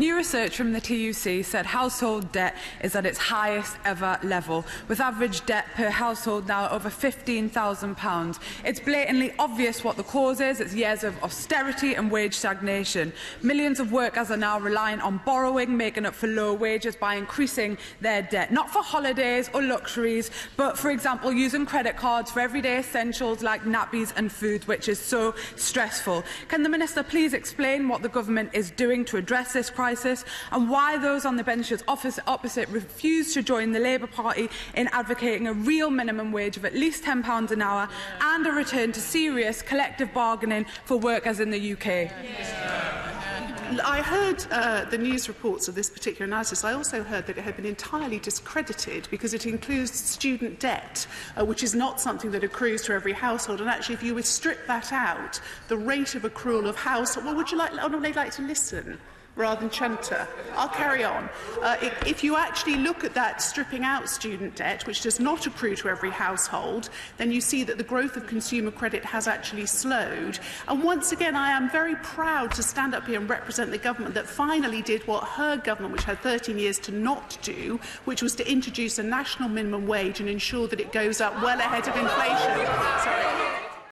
New research from the TUC said household debt is at its highest ever level, with average debt per household now over £15,000. It's blatantly obvious what the cause is. It's years of austerity and wage stagnation. Millions of workers are now relying on borrowing, making up for low wages by increasing their debt, not for holidays or luxuries, but, for example, using credit cards for everyday essentials like nappies and food, which is so stressful. Can the Minister please explain what the government is doing to address this crisis and why those on the benches opposite refuse to join the Labour Party in advocating a real minimum wage of at least £10 an hour and a return to serious collective bargaining for workers in the UK? I heard uh, the news reports of this particular analysis. I also heard that it had been entirely discredited because it includes student debt, uh, which is not something that accrues to every household. And actually, if you would strip that out, the rate of accrual of household, well, would you like, honourably like to listen? rather than chanter. I'll carry on. Uh, if, if you actually look at that stripping out student debt, which does not accrue to every household, then you see that the growth of consumer credit has actually slowed. And once again, I am very proud to stand up here and represent the government that finally did what her government, which had 13 years to not do, which was to introduce a national minimum wage and ensure that it goes up well ahead of inflation. Sorry.